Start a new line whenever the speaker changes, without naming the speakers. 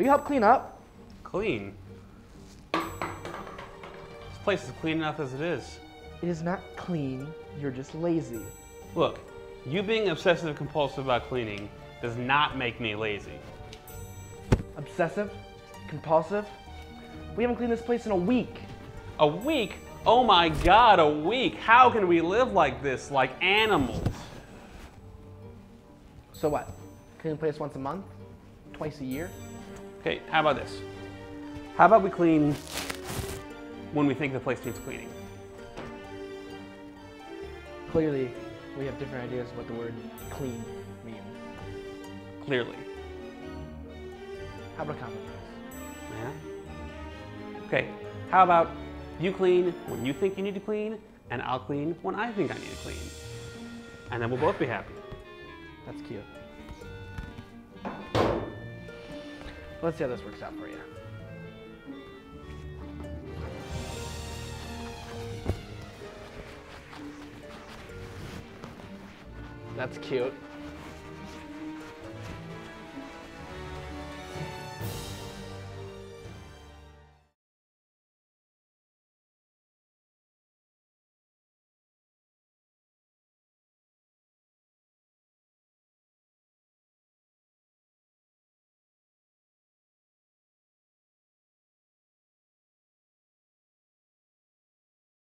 Will you help clean up?
Clean. This place is clean enough as it is.
It is not clean. You're just lazy.
Look, you being obsessive compulsive about cleaning does not make me lazy.
Obsessive? Compulsive? We haven't cleaned this place in a week.
A week? Oh my god, a week! How can we live like this, like animals?
So what? Clean the place once a month? Twice a year?
Okay, how about this? How about we clean when we think the place needs cleaning?
Clearly, we have different ideas of what the word clean means.
Clearly.
How about a compromise?
Yeah? Okay, how about you clean when you think you need to clean, and I'll clean when I think I need to clean. And then we'll both be happy.
That's cute. Let's see how this works out for you. That's cute.